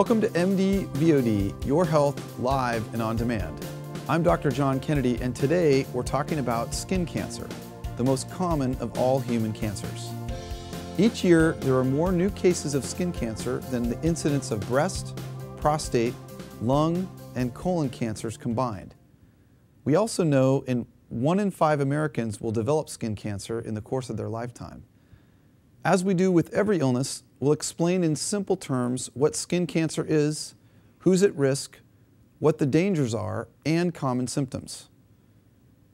Welcome to MD VOD, Your Health Live and On Demand. I'm Dr. John Kennedy, and today we're talking about skin cancer, the most common of all human cancers. Each year, there are more new cases of skin cancer than the incidence of breast, prostate, lung, and colon cancers combined. We also know in one in five Americans will develop skin cancer in the course of their lifetime. As we do with every illness, we'll explain in simple terms what skin cancer is, who's at risk, what the dangers are, and common symptoms.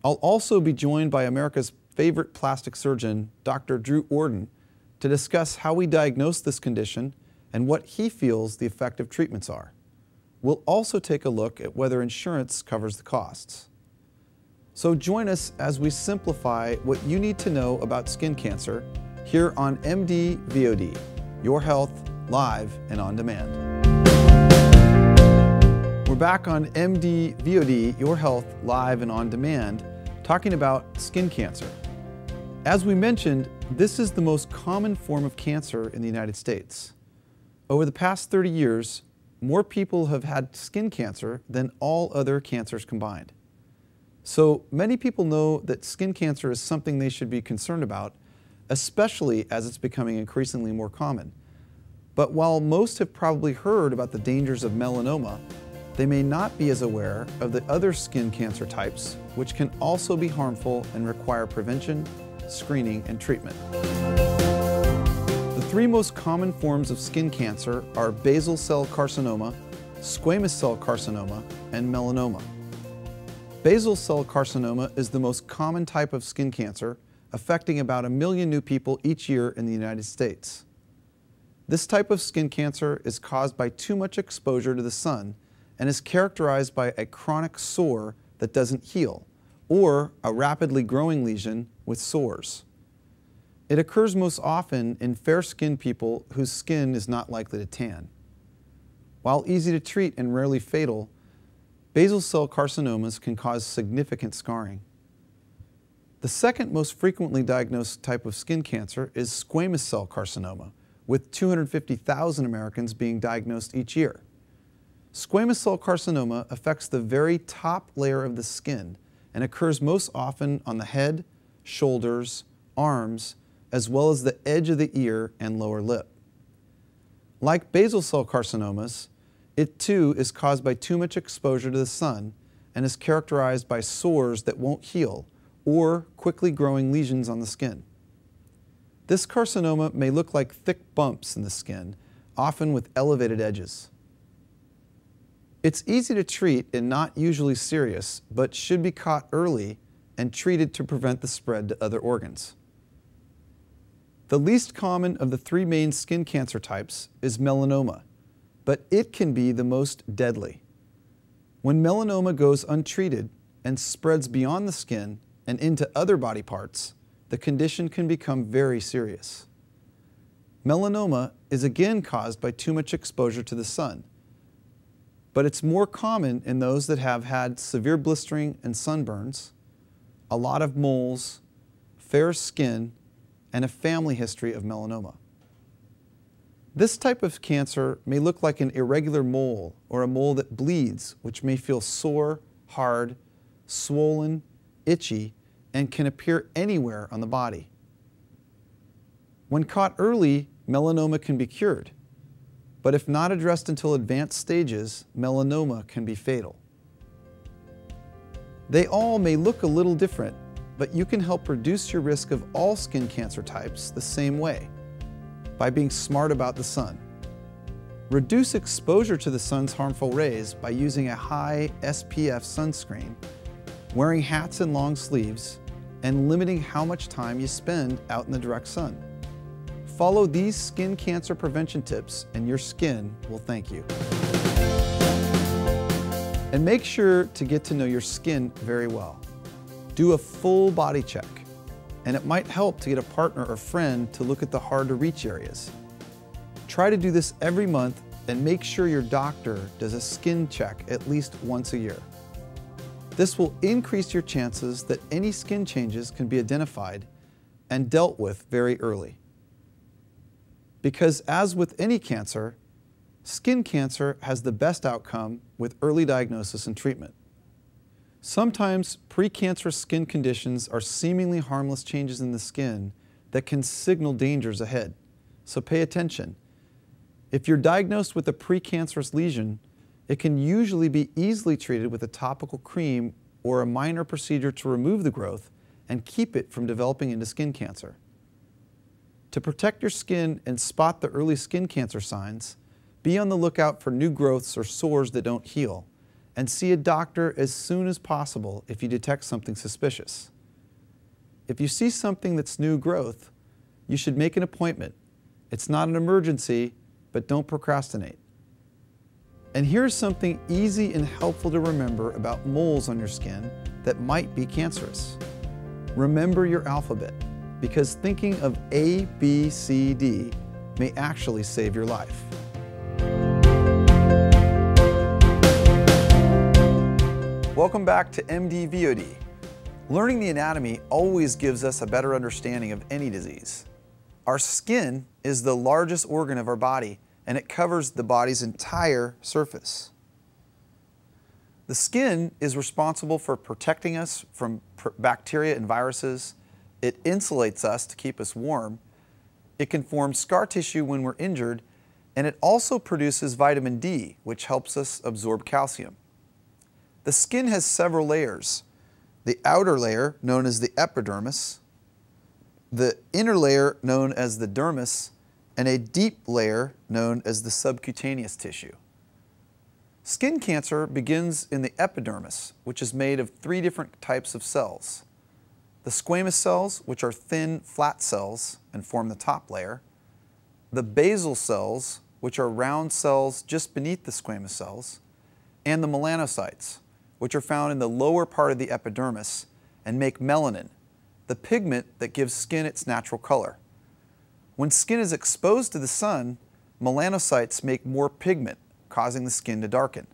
I'll also be joined by America's favorite plastic surgeon, Dr. Drew Ordon, to discuss how we diagnose this condition and what he feels the effective treatments are. We'll also take a look at whether insurance covers the costs. So join us as we simplify what you need to know about skin cancer here on MD VOD, Your Health Live and On Demand. We're back on MD VOD, Your Health Live and On Demand, talking about skin cancer. As we mentioned, this is the most common form of cancer in the United States. Over the past 30 years, more people have had skin cancer than all other cancers combined. So many people know that skin cancer is something they should be concerned about, especially as it's becoming increasingly more common. But while most have probably heard about the dangers of melanoma, they may not be as aware of the other skin cancer types, which can also be harmful and require prevention, screening, and treatment. The three most common forms of skin cancer are basal cell carcinoma, squamous cell carcinoma, and melanoma. Basal cell carcinoma is the most common type of skin cancer, affecting about a million new people each year in the United States. This type of skin cancer is caused by too much exposure to the sun and is characterized by a chronic sore that doesn't heal, or a rapidly growing lesion with sores. It occurs most often in fair-skinned people whose skin is not likely to tan. While easy to treat and rarely fatal, Basal cell carcinomas can cause significant scarring. The second most frequently diagnosed type of skin cancer is squamous cell carcinoma, with 250,000 Americans being diagnosed each year. Squamous cell carcinoma affects the very top layer of the skin and occurs most often on the head, shoulders, arms, as well as the edge of the ear and lower lip. Like basal cell carcinomas, it too is caused by too much exposure to the sun and is characterized by sores that won't heal or quickly growing lesions on the skin. This carcinoma may look like thick bumps in the skin, often with elevated edges. It's easy to treat and not usually serious, but should be caught early and treated to prevent the spread to other organs. The least common of the three main skin cancer types is melanoma, but it can be the most deadly. When melanoma goes untreated and spreads beyond the skin and into other body parts, the condition can become very serious. Melanoma is again caused by too much exposure to the sun, but it's more common in those that have had severe blistering and sunburns, a lot of moles, fair skin, and a family history of melanoma. This type of cancer may look like an irregular mole or a mole that bleeds, which may feel sore, hard, swollen, itchy, and can appear anywhere on the body. When caught early, melanoma can be cured. But if not addressed until advanced stages, melanoma can be fatal. They all may look a little different, but you can help reduce your risk of all skin cancer types the same way by being smart about the sun. Reduce exposure to the sun's harmful rays by using a high SPF sunscreen, wearing hats and long sleeves, and limiting how much time you spend out in the direct sun. Follow these skin cancer prevention tips and your skin will thank you. And make sure to get to know your skin very well. Do a full body check and it might help to get a partner or friend to look at the hard to reach areas. Try to do this every month and make sure your doctor does a skin check at least once a year. This will increase your chances that any skin changes can be identified and dealt with very early. Because as with any cancer, skin cancer has the best outcome with early diagnosis and treatment. Sometimes precancerous skin conditions are seemingly harmless changes in the skin that can signal dangers ahead. So pay attention. If you're diagnosed with a precancerous lesion, it can usually be easily treated with a topical cream or a minor procedure to remove the growth and keep it from developing into skin cancer. To protect your skin and spot the early skin cancer signs, be on the lookout for new growths or sores that don't heal, and see a doctor as soon as possible if you detect something suspicious. If you see something that's new growth, you should make an appointment. It's not an emergency, but don't procrastinate. And here's something easy and helpful to remember about moles on your skin that might be cancerous. Remember your alphabet, because thinking of A, B, C, D may actually save your life. Welcome back to MDVOD. Learning the anatomy always gives us a better understanding of any disease. Our skin is the largest organ of our body and it covers the body's entire surface. The skin is responsible for protecting us from bacteria and viruses. It insulates us to keep us warm. It can form scar tissue when we're injured, and it also produces vitamin D, which helps us absorb calcium. The skin has several layers. The outer layer, known as the epidermis, the inner layer, known as the dermis, and a deep layer known as the subcutaneous tissue. Skin cancer begins in the epidermis, which is made of three different types of cells. The squamous cells, which are thin, flat cells and form the top layer. The basal cells, which are round cells just beneath the squamous cells. And the melanocytes, which are found in the lower part of the epidermis and make melanin, the pigment that gives skin its natural color. When skin is exposed to the sun, melanocytes make more pigment, causing the skin to darken.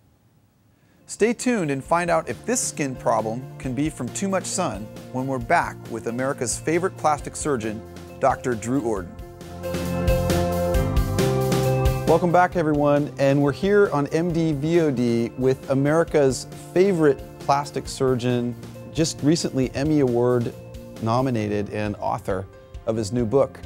Stay tuned and find out if this skin problem can be from too much sun when we're back with America's favorite plastic surgeon, Dr. Drew Ordon. Welcome back, everyone, and we're here on MD VOD with America's favorite plastic surgeon, just recently Emmy Award nominated and author of his new book.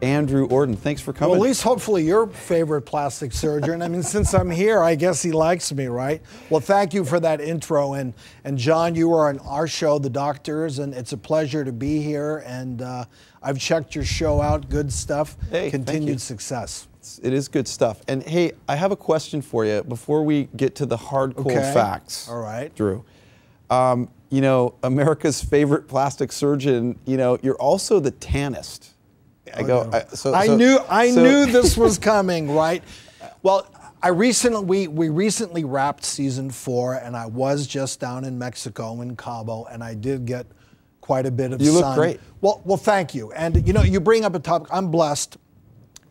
Andrew Ordon. Thanks for coming. Well, at least hopefully your favorite plastic surgeon. I mean, since I'm here, I guess he likes me, right? Well, thank you for that intro. And, and John, you are on our show, The Doctors, and it's a pleasure to be here. And uh, I've checked your show out. Good stuff. Hey, Continued success. It is good stuff. And hey, I have a question for you before we get to the hard cold okay. facts. All right. Drew. Um, you know, America's favorite plastic surgeon, you know, you're also the tannist. I oh, go. I, so, I so, knew. I so. knew this was coming. Right. Well, I recently we we recently wrapped season four, and I was just down in Mexico in Cabo, and I did get quite a bit of you sun. You look great. Well, well, thank you. And you know, you bring up a topic. I'm blessed.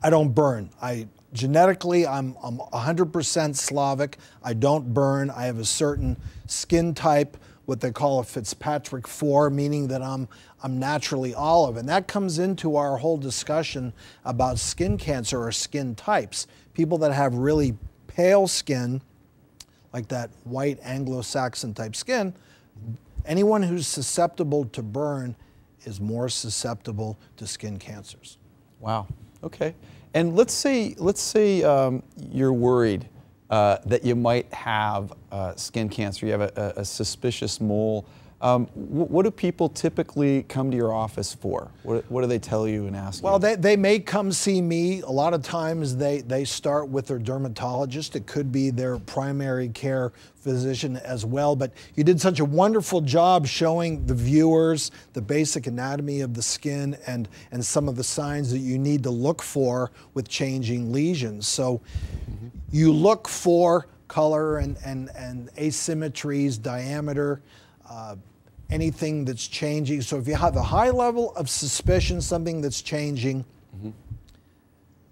I don't burn. I genetically, I'm I'm 100% Slavic. I don't burn. I have a certain skin type what they call a Fitzpatrick 4, meaning that I'm, I'm naturally olive. And that comes into our whole discussion about skin cancer or skin types. People that have really pale skin, like that white Anglo Saxon type skin, anyone who's susceptible to burn is more susceptible to skin cancers. Wow. Okay. And let's say let's say um, you're worried uh, that you might have uh, skin cancer, you have a, a suspicious mole. Um, what do people typically come to your office for? What, what do they tell you and ask well, you? Well, they, they may come see me. A lot of times they, they start with their dermatologist. It could be their primary care physician as well. But you did such a wonderful job showing the viewers the basic anatomy of the skin and, and some of the signs that you need to look for with changing lesions. So mm-hmm. you look for color and, and, and asymmetries, diameter uh, anything that's changing. So if you have a high level of suspicion, something that's changing, mm-hmm.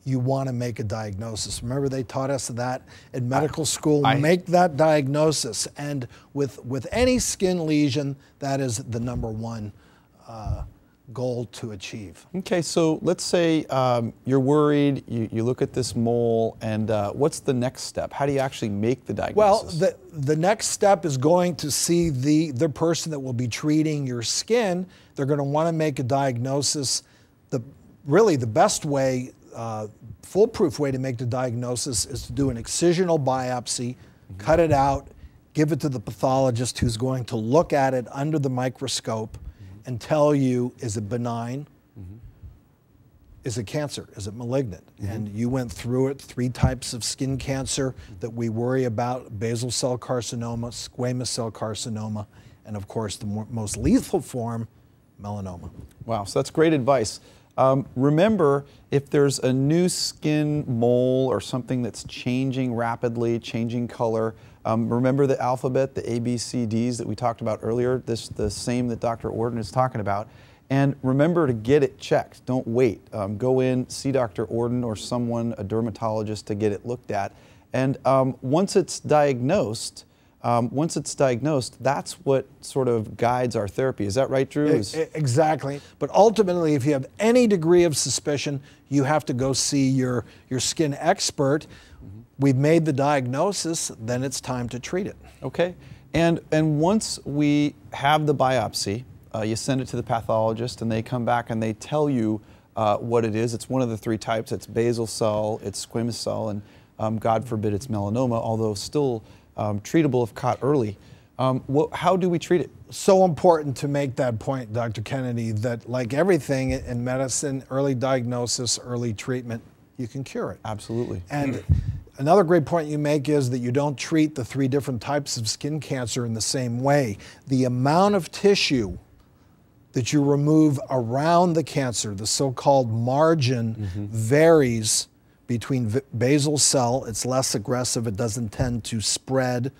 you want to make a diagnosis. Remember, they taught us that in medical school. I, make that diagnosis, and with with any skin lesion, that is the number one. Uh, goal to achieve. Okay, so let's say um, you're worried, you, you look at this mole, and uh, what's the next step? How do you actually make the diagnosis? Well, the, the next step is going to see the, the person that will be treating your skin. They're going to want to make a diagnosis. The, really, the best way, uh, foolproof way to make the diagnosis is to do an excisional biopsy, mm-hmm. cut it out, give it to the pathologist who's going to look at it under the microscope and tell you is it benign? Mm-hmm. Is it cancer? Is it malignant? Mm-hmm. And you went through it three types of skin cancer that we worry about basal cell carcinoma, squamous cell carcinoma, and of course, the more, most lethal form, melanoma. Wow, so that's great advice. Um, remember, if there's a new skin mole or something that's changing rapidly, changing color, um, remember the alphabet, the A, B, C, Ds that we talked about earlier, this the same that Dr. Ordon is talking about. And remember to get it checked. Don't wait. Um, go in, see Dr. Ordon or someone, a dermatologist, to get it looked at. And um, once it's diagnosed, um, once it's diagnosed, that's what sort of guides our therapy. Is that right, Drew? Is exactly. But ultimately, if you have any degree of suspicion, you have to go see your, your skin expert we've made the diagnosis, then it's time to treat it. Okay. And, and once we have the biopsy, uh, you send it to the pathologist and they come back and they tell you uh, what it is. It's one of the three types. It's basal cell, it's squamous cell, and um, God forbid it's melanoma, although still um, treatable if caught early. Um, what, how do we treat it? So important to make that point, Dr. Kennedy, that like everything in medicine, early diagnosis, early treatment, you can cure it. Absolutely. And Another great point you make is that you don't treat the three different types of skin cancer in the same way. The amount of tissue that you remove around the cancer, the so called margin, mm-hmm. varies between basal cell, it's less aggressive, it doesn't tend to spread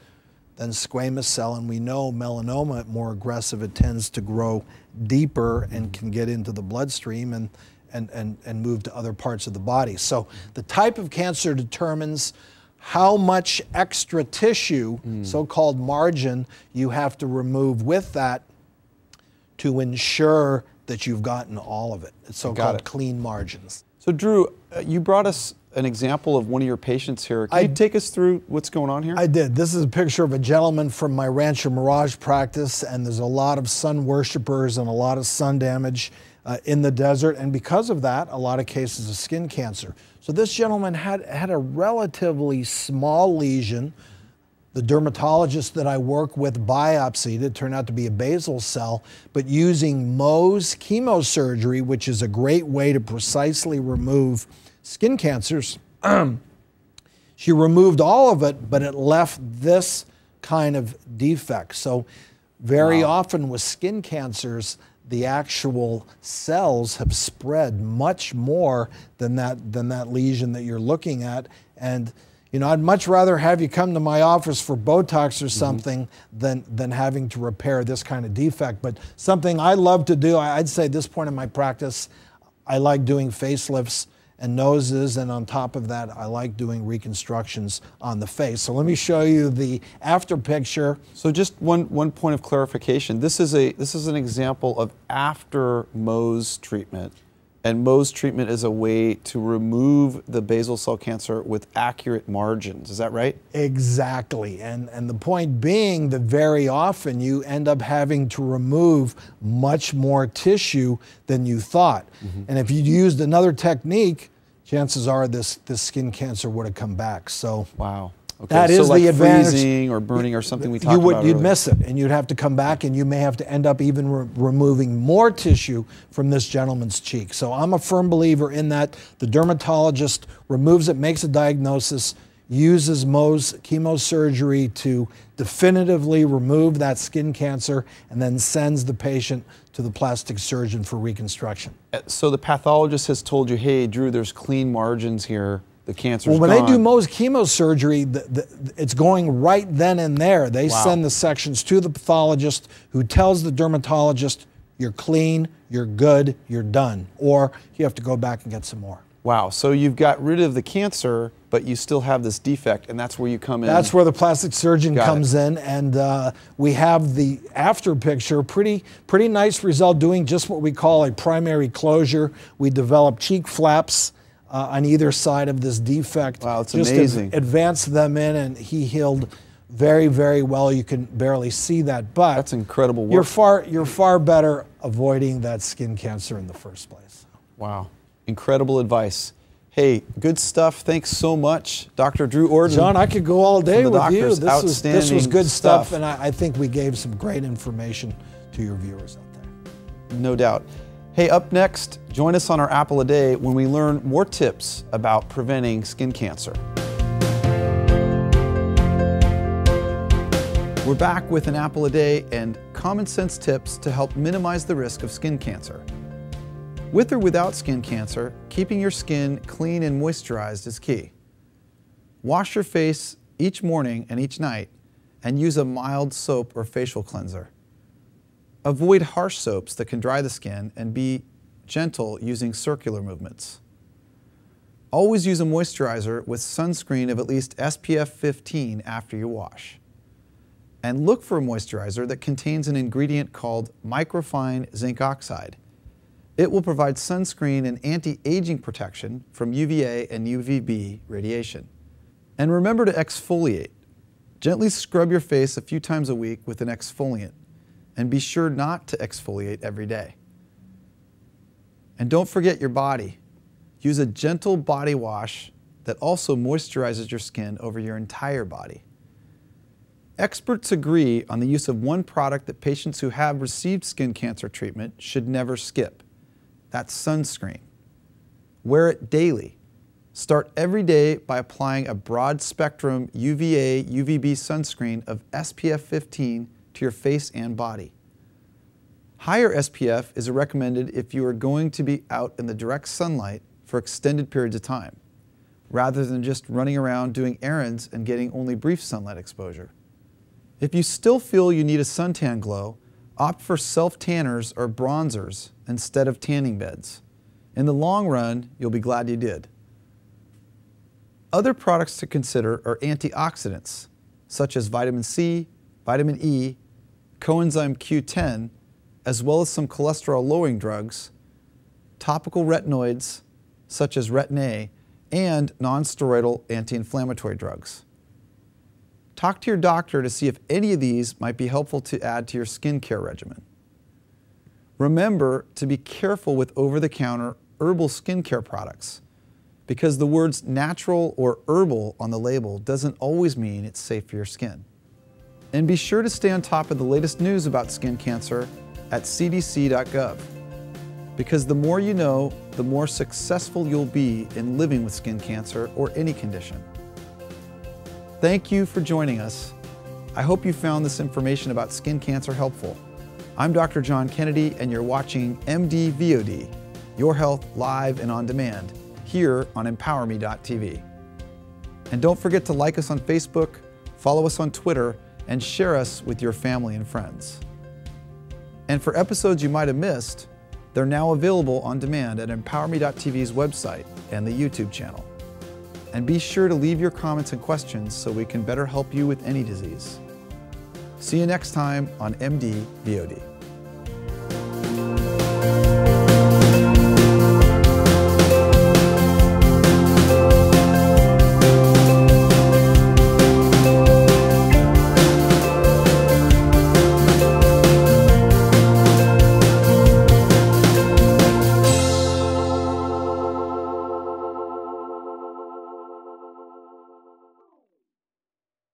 than squamous cell, and we know melanoma, more aggressive, it tends to grow deeper and can get into the bloodstream. And and, and, and move to other parts of the body. So the type of cancer determines how much extra tissue, mm. so called margin, you have to remove with that to ensure that you've gotten all of it. It's so called clean margins. So, Drew, uh, you brought us an example of one of your patients here. Can I, you take us through what's going on here? I did. This is a picture of a gentleman from my Rancho Mirage practice, and there's a lot of sun worshippers and a lot of sun damage uh, in the desert, and because of that, a lot of cases of skin cancer. So this gentleman had, had a relatively small lesion. The dermatologist that I work with biopsied it, turned out to be a basal cell, but using Mohs chemosurgery, which is a great way to precisely remove skin cancers, she removed all of it, but it left this kind of defect. So very wow. often with skin cancers, the actual cells have spread much more than that than that lesion that you're looking at and you know I'd much rather have you come to my office for botox or mm-hmm. something mm-hmm. than than having to repair this kind of defect but something I love to do I'd say at this point in my practice I like doing facelifts and noses, and on top of that, I like doing reconstructions on the face. So let me show you the after picture. So just one, one point of clarification. This is, a, this is an example of after Mohs treatment. And Mohs treatment is a way to remove the basal cell cancer with accurate margins. Is that right? Exactly. And, and the point being that very often you end up having to remove much more tissue than you thought. Mm-hmm. And if you used another technique, chances are this, this skin cancer would have come back. So, wow. Okay, that so is like the advantage. freezing or burning or something we talked you would, about. You'd earlier. miss it, and you'd have to come back, and you may have to end up even re- removing more tissue from this gentleman's cheek. So I'm a firm believer in that. The dermatologist removes it, makes a diagnosis, uses Mohs chemosurgery to definitively remove that skin cancer, and then sends the patient to the plastic surgeon for reconstruction. Uh, so the pathologist has told you, hey, Drew, there's clean margins here the cancer. Well, when gone. they do Mohs chemosurgery, the, the, it's going right then and there. They wow. send the sections to the pathologist, who tells the dermatologist, "You're clean, you're good, you're done," or you have to go back and get some more. Wow. So you've got rid of the cancer, but you still have this defect, and that's where you come in. That's where the plastic surgeon Got comes it. in, and uh, we have the after picture. Pretty, pretty nice result doing just what we call a primary closure. We develop cheek flaps uh, on either side of this defect. Wow, it's just amazing. advance them in, and he healed very, very well. You can barely see that, but That's incredible work. You're far, you're far better avoiding that skin cancer in the first place. Wow. Incredible advice. Hey, good stuff. Thanks so much, Dr. Drew Ordon. John, I could go all day with you. This was, this was good stuff, stuff. and I, I think we gave some great information to your viewers out there. No doubt. Hey, up next, join us on our Apple a Day when we learn more tips about preventing skin cancer. We're back with an Apple a Day and common sense tips to help minimize the risk of skin cancer. With or without skin cancer, keeping your skin clean and moisturized is key. Wash your face each morning and each night and use a mild soap or facial cleanser. Avoid harsh soaps that can dry the skin and be gentle using circular movements. Always use a moisturizer with sunscreen of at least SPF 15 after you wash. And look for a moisturizer that contains an ingredient called microfine zinc oxide. It will provide sunscreen and anti-aging protection from UVA and UVB radiation. And remember to exfoliate. Gently scrub your face a few times a week with an exfoliant and be sure not to exfoliate every day. And don't forget your body. Use a gentle body wash that also moisturizes your skin over your entire body. Experts agree on the use of one product that patients who have received skin cancer treatment should never skip. That's sunscreen. Wear it daily. Start every day by applying a broad spectrum UVA UVB sunscreen of SPF 15 to your face and body. Higher SPF is recommended if you are going to be out in the direct sunlight for extended periods of time, rather than just running around doing errands and getting only brief sunlight exposure. If you still feel you need a suntan glow, opt for self tanners or bronzers instead of tanning beds. In the long run, you'll be glad you did. Other products to consider are antioxidants, such as vitamin C, vitamin E, coenzyme Q10, as well as some cholesterol lowering drugs, topical retinoids, such as Retin A, and non-steroidal anti-inflammatory drugs. Talk to your doctor to see if any of these might be helpful to add to your skincare regimen. Remember to be careful with over-the-counter herbal skincare products because the words natural or herbal on the label doesn't always mean it's safe for your skin. And be sure to stay on top of the latest news about skin cancer at cdc.gov because the more you know, the more successful you'll be in living with skin cancer or any condition. Thank you for joining us. I hope you found this information about skin cancer helpful. I'm Dr. John Kennedy, and you're watching MD VOD, Your Health Live and On Demand, here on EmpowerMe.tv. And don't forget to like us on Facebook, follow us on Twitter, and share us with your family and friends. And for episodes you might have missed, they're now available on demand at EmpowerMe.tv's website and the YouTube channel. And be sure to leave your comments and questions so we can better help you with any disease. See you next time on MD VOD.